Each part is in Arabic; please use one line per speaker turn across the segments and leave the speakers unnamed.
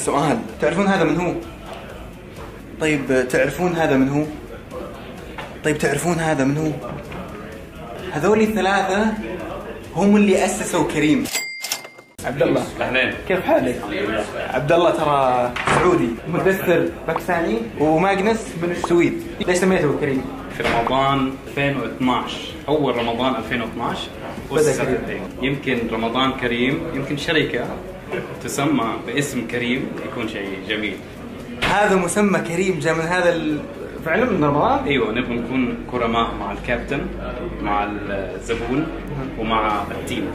سؤال تعرفون هذا من هو؟ طيب تعرفون هذا من هو؟ طيب تعرفون هذا من هو؟ هذول الثلاثة هم اللي أسسوا كريم عبد الله
أهلين
كيف حالك؟ عبد الله ترى سعودي مدثر باكستاني وماجنس من السويد ليش سميته كريم؟
في رمضان 2012 أول رمضان 2012
بدأ. كريم.
يمكن رمضان كريم يمكن شركة تسمى باسم كريم يكون شيء جميل.
هذا مسمى كريم جاء من هذا ال... فعلا من رمضان؟
أيوه نبغى نكون كرماء مع الكابتن مع الزبون ومع ال team.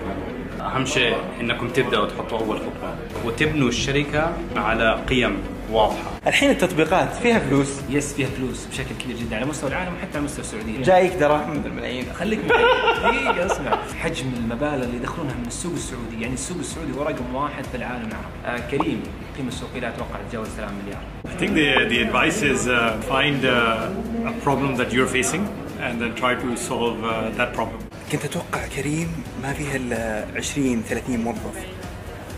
أهم شيء إنكم تبدأوا تحطوا أول خطوة وتبنوا الشركة على قيم واضحة.
الحين التطبيقات فيها فلوس؟
yes فيها فلوس بشكل كبير جدا على مستوى العالم وحتى على مستوى السعودية.
جايك دراهم بالملايين
خليك دقيقة اسمع. حجم المبالغ اللي يدخلونها من السوق السعودي يعني السوق السعودي هو رقم واحد في العالم العربي. آه كريم قيمة السوقية لا أتوقع تتجاوز 3 مليار.
I think the, the advice is uh, find uh, a problem that you're facing and then try to solve uh, that problem.
كنت أتوقع كريم ما فيها إلا 20 30 موظف.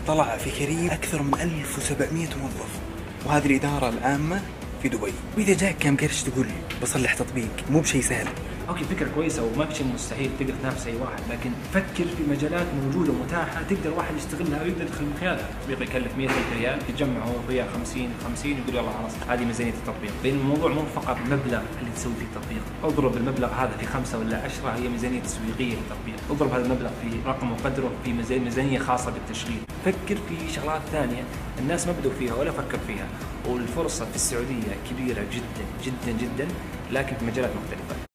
طلع في كريم أكثر من 1700 موظف. وهذه الإدارة العامة في دبي. وإذا جاك كم قرش تقول بصلح تطبيق مو بشيء سهل.
أوكي فكرة كويسة وما في شيء مستحيل تقدر تنافس أي واحد لكن فكر في مجالات موجودة ومتاحة تقدر واحد يستغلها ويقدر يدخل من خلالها تطبيق يكلف 100000 ريال يتجمعوا فيها 50 50 يقول يلا خلاص هذه ميزانية التطبيق. لأن الموضوع مو فقط مبلغ اللي تسوي فيه التطبيق. اضرب المبلغ هذا في خمسة ولا عشرة هي ميزانية تسويقية للتطبيق. اضرب هذا المبلغ في رقم وقدره في ميزانية خاصة بالتشغيل. فكر في شغلات ثانية الناس ما بدوا فيها ولا فكر فيها. والفرصة في السعودية كبيرة جدا جدا جدا لكن في مجالات مختلفة.